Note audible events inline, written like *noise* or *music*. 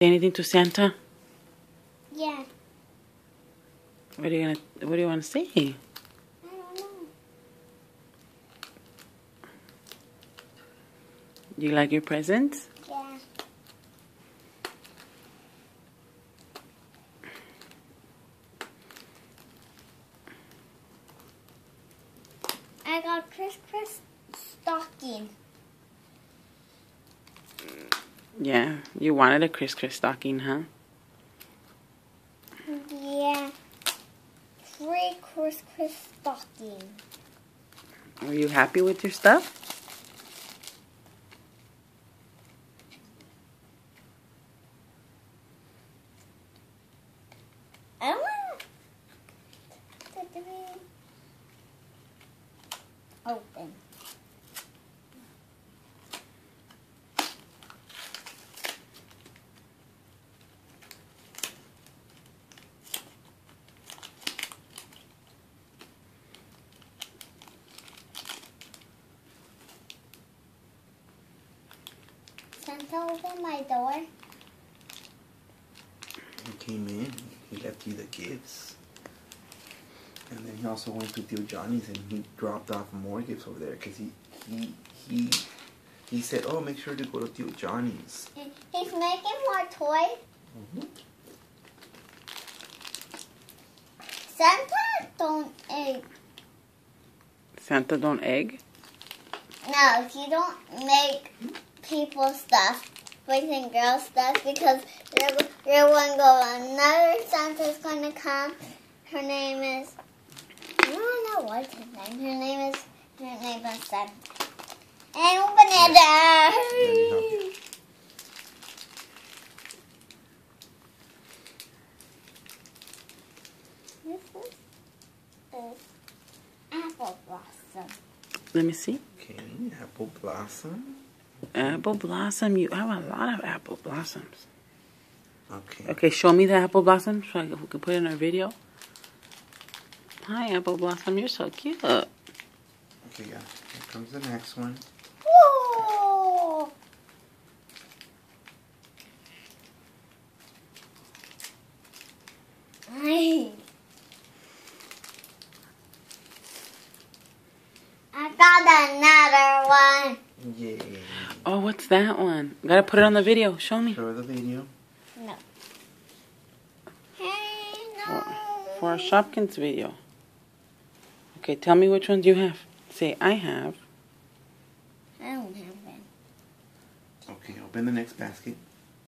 Anything to Santa? Yeah. What are you gonna what do you wanna say? I don't know. Do You like your presents? Yeah. I got Chris Chris stocking. Yeah. You wanted a Chris Chris stocking, huh? Yeah. three Chris Chris stocking. Were you happy with your stuff? I want to be open. Santa open my door. He came in, he left you the gifts. And then he also went to Theo Johnny's and he dropped off more gifts over there because he, he, he, he said, oh, make sure to go to Theo Johnny's. He's making more toys. Mhm. Santa don't egg. Santa don't egg? No, he don't make people stuff, boys and girls stuff, because there, there will go another Santa's gonna come. Her name is I don't know what's her name. Her name is her name is Santa. And open it Yeah. up. This is is apple blossom. Let me see. Okay, apple blossom. Apple blossom. You have a lot of apple blossoms. Okay. Okay, show me the apple blossom so I we can put it in our video. Hi, apple blossom. You're so cute. Okay, yeah. Here comes the next one. Whoa! Ay. *laughs* I got another one. Yay. Oh, what's that one? Gotta put it on the video. Show me. Show the video. No. Hey, For, no. for our Shopkins video. Okay, tell me which ones you have. Say, I have. I don't have it. Okay, open the next basket.